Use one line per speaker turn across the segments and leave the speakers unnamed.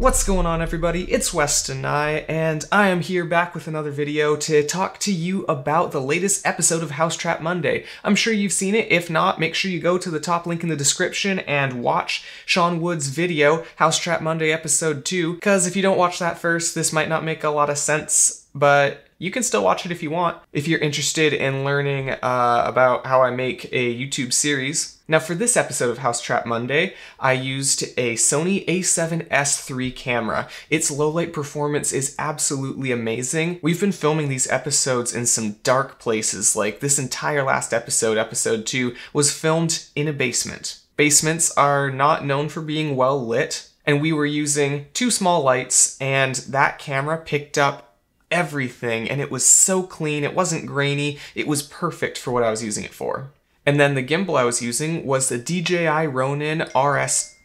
What's going on everybody? It's Weston Ney, and I am here back with another video to talk to you about the latest episode of HouseTrap Monday. I'm sure you've seen it. If not, make sure you go to the top link in the description and watch Shawn Woods' video, HouseTrap Monday episode 2, because if you don't watch that first, this might not make a lot of sense, but you can still watch it if you want, if you're interested in learning uh, about how I make a YouTube series. Now for this episode of HouseTrap Monday, I used a Sony a7S III camera. Its low light performance is absolutely amazing. We've been filming these episodes in some dark places, like this entire last episode, episode 2, was filmed in a basement. Basements are not known for being well lit, and we were using two small lights, and that camera picked up everything and it was so clean, it wasn't grainy, it was perfect for what I was using it for. And then the gimbal I was using was the DJI Ronin RS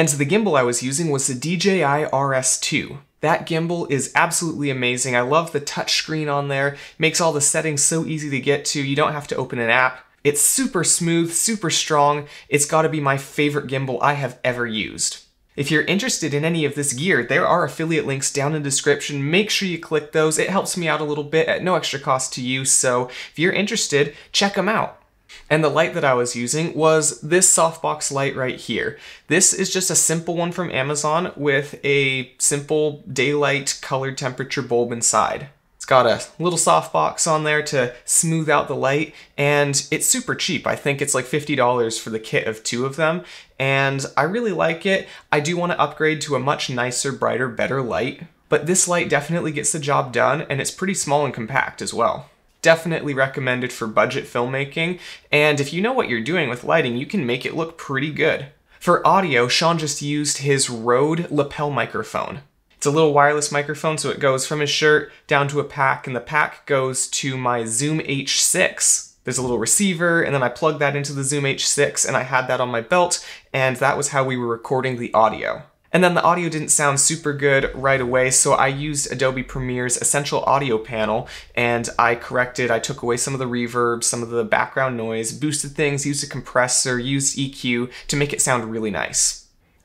And the gimbal I was using was the DJI RS2. That gimbal is absolutely amazing. I love the touchscreen on there. Makes all the settings so easy to get to. You don't have to open an app. It's super smooth, super strong. It's got to be my favorite gimbal I have ever used. If you're interested in any of this gear, there are affiliate links down in the description. Make sure you click those. It helps me out a little bit at no extra cost to you, so if you're interested, check them out. And the light that I was using was this softbox light right here. This is just a simple one from Amazon with a simple daylight colored temperature bulb inside got a little softbox on there to smooth out the light, and it's super cheap. I think it's like $50 for the kit of two of them, and I really like it. I do want to upgrade to a much nicer, brighter, better light, but this light definitely gets the job done, and it's pretty small and compact as well definitely recommended for budget filmmaking, and if you know what you're doing with lighting, you can make it look pretty good. For audio, Shawn just used his Rode lapel microphone. It's a little wireless microphone, so it goes from his shirt down to a pack, and the pack goes to my Zoom H6. There's a little receiver, and then I plugged that into the Zoom H6, and I had that on my belt, and that was how we were recording the audio. And then the audio didn't sound super good right away, so I used Adobe Premiere's Essential Audio panel, and I corrected, I took away some of the reverb, some of the background noise, boosted things, used a compressor, used EQ to make it sound really nice.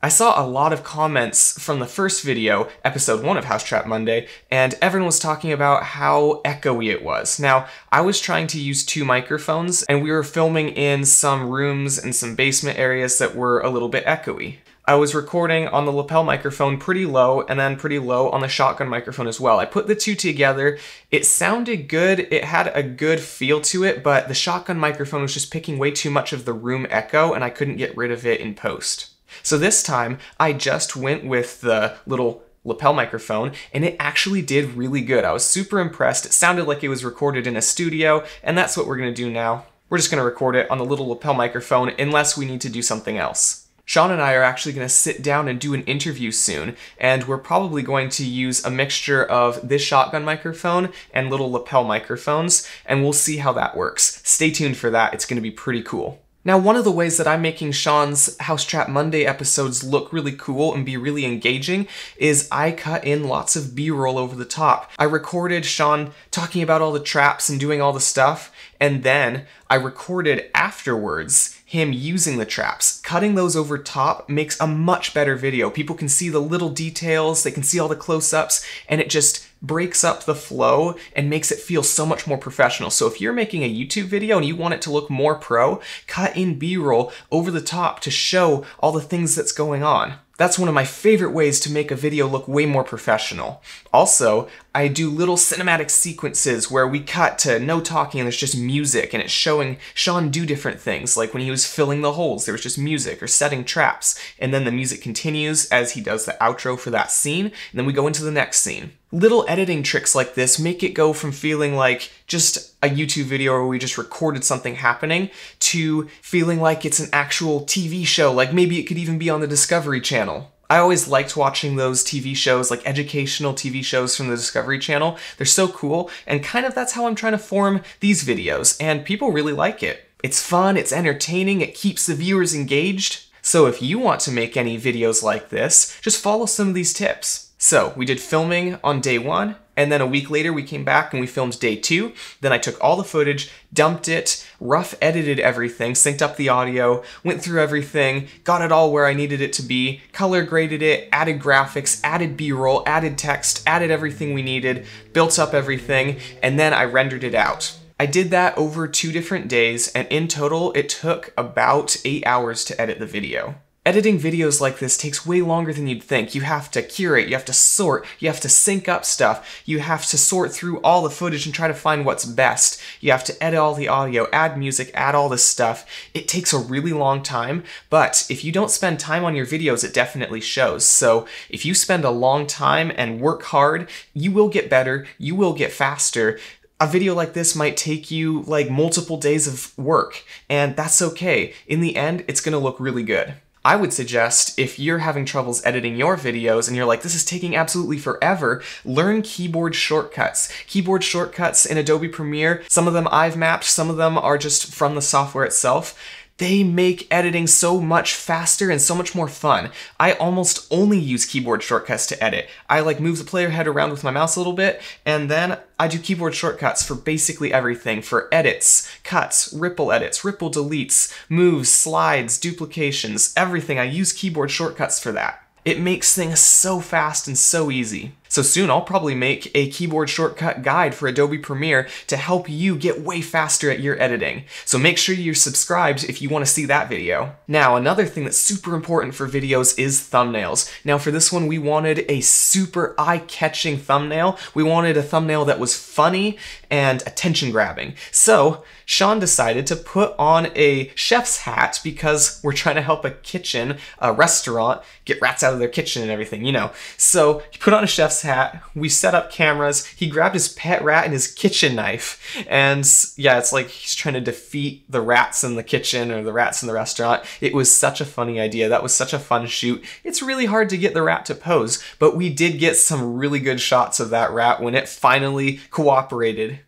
I saw a lot of comments from the first video, episode 1 of HouseTrap Monday, and everyone was talking about how echoey it was. Now, I was trying to use two microphones, and we were filming in some rooms and some basement areas that were a little bit echoey. I was recording on the lapel microphone pretty low and then pretty low on the shotgun microphone as well. I put the two together. It sounded good. It had a good feel to it, but the shotgun microphone was just picking way too much of the room echo and I couldn't get rid of it in post. So this time I just went with the little lapel microphone and it actually did really good. I was super impressed. It sounded like it was recorded in a studio and that's what we're gonna do now. We're just gonna record it on the little lapel microphone unless we need to do something else. Shawn and I are actually going to sit down and do an interview soon, and we're probably going to use a mixture of this shotgun microphone and little lapel microphones, and we'll see how that works. Stay tuned for that, it's going to be pretty cool. Now, one of the ways that I'm making Shawn's House Trap Monday episodes look really cool and be really engaging is I cut in lots of B-roll over the top. I recorded Shawn talking about all the traps and doing all the stuff, and then I recorded afterwards him using the traps. Cutting those over top makes a much better video. People can see the little details, they can see all the close-ups, and it just breaks up the flow and makes it feel so much more professional. So if you're making a YouTube video and you want it to look more pro, cut in B-roll over the top to show all the things that's going on. That's one of my favorite ways to make a video look way more professional. Also, I do little cinematic sequences where we cut to no talking and there's just music and it's showing Shawn do different things, like when he was filling the holes, there was just music, or setting traps, and then the music continues as he does the outro for that scene, and then we go into the next scene. Little editing tricks like this make it go from feeling like just a YouTube video where we just recorded something happening to feeling like it's an actual TV show, like maybe it could even be on the Discovery Channel. I always liked watching those TV shows, like educational TV shows from the Discovery Channel. They're so cool, and kind of that's how I'm trying to form these videos, and people really like it. It's fun, it's entertaining, it keeps the viewers engaged. So if you want to make any videos like this, just follow some of these tips. So we did filming on day one, and then a week later we came back and we filmed day two. Then I took all the footage, dumped it, rough edited everything, synced up the audio, went through everything, got it all where I needed it to be, color graded it, added graphics, added b-roll, added text, added everything we needed, built up everything, and then I rendered it out. I did that over two different days, and in total it took about eight hours to edit the video. Editing videos like this takes way longer than you'd think. You have to curate, you have to sort, you have to sync up stuff, you have to sort through all the footage and try to find what's best. You have to edit all the audio, add music, add all this stuff. It takes a really long time, but if you don't spend time on your videos, it definitely shows. So if you spend a long time and work hard, you will get better, you will get faster a video like this might take you like multiple days of work, and that's okay. In the end, it's gonna look really good. I would suggest if you're having troubles editing your videos and you're like, this is taking absolutely forever, learn keyboard shortcuts. Keyboard shortcuts in Adobe Premiere, some of them I've mapped, some of them are just from the software itself they make editing so much faster and so much more fun. I almost only use keyboard shortcuts to edit. I like move the player head around with my mouse a little bit, and then I do keyboard shortcuts for basically everything, for edits, cuts, ripple edits, ripple deletes, moves, slides, duplications, everything. I use keyboard shortcuts for that. It makes things so fast and so easy. So soon I'll probably make a keyboard shortcut guide for Adobe Premiere to help you get way faster at your editing. So make sure you're subscribed if you want to see that video. Now another thing that's super important for videos is thumbnails. Now for this one we wanted a super eye-catching thumbnail. We wanted a thumbnail that was funny and attention grabbing. So Shawn decided to put on a chef's hat because we're trying to help a kitchen, a restaurant, get rats out of their kitchen and everything, you know. So he put on a chef's hat, we set up cameras, he grabbed his pet rat and his kitchen knife, and yeah, it's like he's trying to defeat the rats in the kitchen or the rats in the restaurant. It was such a funny idea. That was such a fun shoot. It's really hard to get the rat to pose, but we did get some really good shots of that rat when it finally cooperated.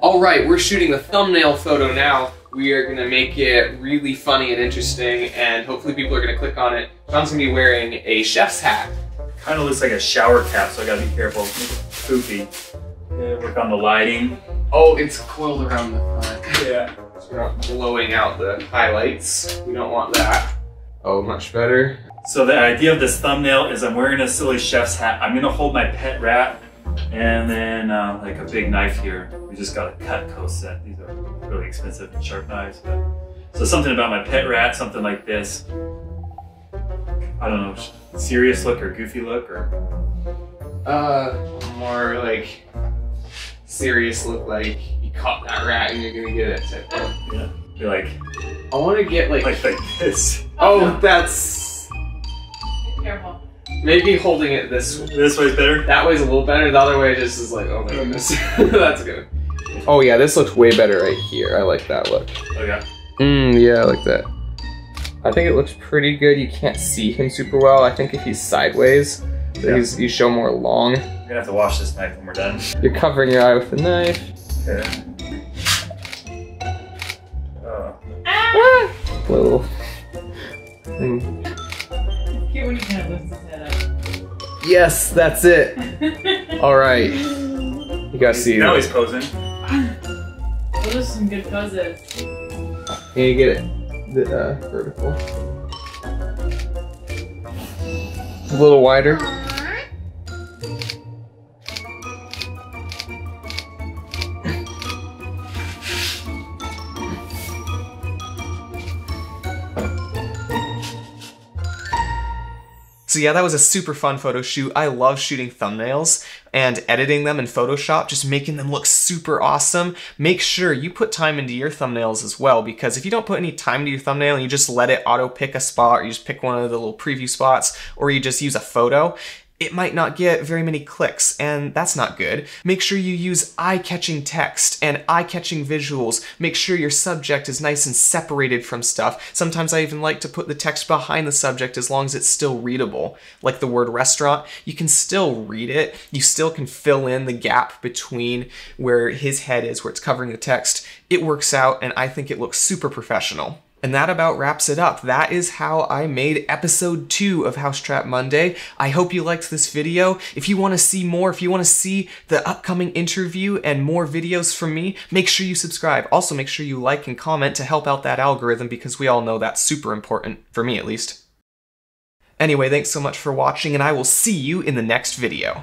All right, we're shooting the thumbnail photo now. We are gonna make it really funny and interesting, and hopefully people are gonna click on it. Shawn's gonna be wearing a chef's hat.
Kind of looks like a shower cap, so I gotta be careful. Poopy. Yeah, work on the lighting.
Oh, it's coiled around the front.
Yeah.
So we're not blowing out the highlights. We don't want that. Oh, much better.
So the idea of this thumbnail is I'm wearing a silly chef's hat. I'm gonna hold my pet rat and then uh, like a big knife here. We just got a Cutco set. These are really expensive and sharp knives. But so something about my pet rat, something like this. I don't know, serious look or goofy look or.
Uh, more like serious look like you caught that rat and you're gonna get it. Type of.
Yeah. Be like.
I want to get like.
Like like this.
Oh, no. that's.
Careful.
Maybe holding it this way.
This way's better.
That way's a little better. The other way just is like, oh my goodness, that's good. Oh yeah, this looks way better right here. I like that look.
Oh yeah.
Mmm, yeah, I like that. I think it looks pretty good. You can't see him super well. I think if he's sideways,
Yeah.
he's, you show more long.
We're gonna have to wash this knife when we're done.
You're covering your eye with the knife.
Yeah. Oh.
Ah!
Little. Mm.
It's cute when you kind of lift his head
Yes, that's it. All right. You gotta see.
Now he's posing.
Those are some good poses.
Can you get it the, uh, vertical? A little wider. So yeah, that was a super fun photo shoot. I love shooting thumbnails and editing them in Photoshop, just making them look super awesome. Make sure you put time into your thumbnails as well, because if you don't put any time into your thumbnail and you just let it auto pick a spot, or you just pick one of the little preview spots, or you just use a photo, it might not get very many clicks, and that's not good. Make sure you use eye-catching text and eye-catching visuals. Make sure your subject is nice and separated from stuff. Sometimes I even like to put the text behind the subject as long as it's still readable. Like the word restaurant, you can still read it. You still can fill in the gap between where his head is, where it's covering the text. It works out, and I think it looks super professional. And that about wraps it up. That is how I made episode two of HouseTrap Monday. I hope you liked this video. If you want to see more, if you want to see the upcoming interview and more videos from me, make sure you subscribe. Also, make sure you like and comment to help out that algorithm because we all know that's super important, for me at least. Anyway, thanks so much for watching, and I will see you in the next video.